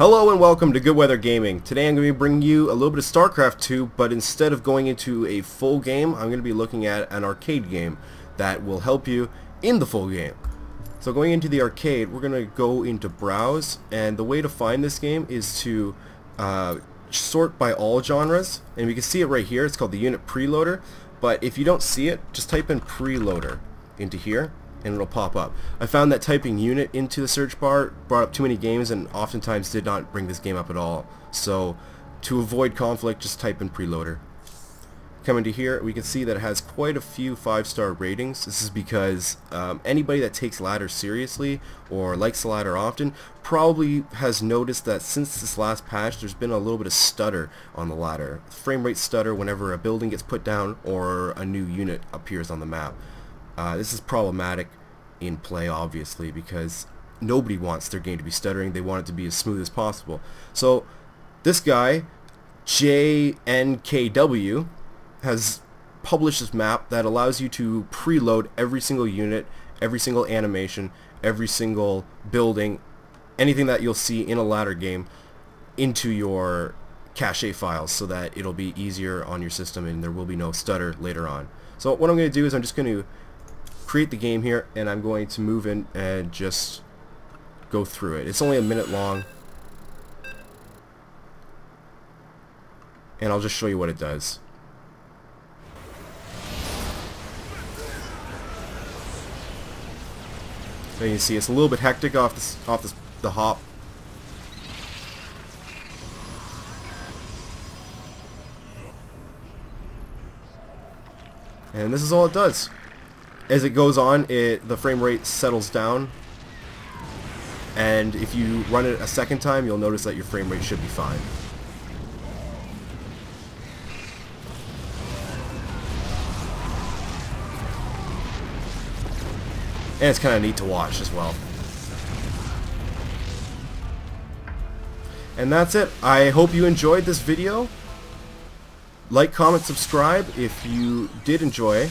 Hello and welcome to Good Weather Gaming. Today I'm going to be bringing you a little bit of StarCraft 2, but instead of going into a full game, I'm going to be looking at an arcade game that will help you in the full game. So going into the arcade, we're going to go into Browse, and the way to find this game is to uh, sort by all genres, and we can see it right here, it's called the Unit Preloader, but if you don't see it, just type in Preloader into here, and it'll pop up. I found that typing unit into the search bar brought up too many games and oftentimes did not bring this game up at all. So to avoid conflict, just type in preloader. Coming to here, we can see that it has quite a few five-star ratings. This is because um, anybody that takes ladder seriously or likes the ladder often probably has noticed that since this last patch, there's been a little bit of stutter on the ladder. Frame rate stutter whenever a building gets put down or a new unit appears on the map. Uh, this is problematic in play obviously because nobody wants their game to be stuttering. They want it to be as smooth as possible. So this guy, JNKW, has published this map that allows you to preload every single unit, every single animation, every single building, anything that you'll see in a ladder game into your cache files so that it'll be easier on your system and there will be no stutter later on. So what I'm going to do is I'm just going to create the game here and I'm going to move in and just go through it. It's only a minute long and I'll just show you what it does. So you can see it's a little bit hectic off this off this, the hop. And this is all it does as it goes on, it the frame rate settles down. And if you run it a second time, you'll notice that your frame rate should be fine. And it's kind of neat to watch as well. And that's it. I hope you enjoyed this video. Like, comment, subscribe if you did enjoy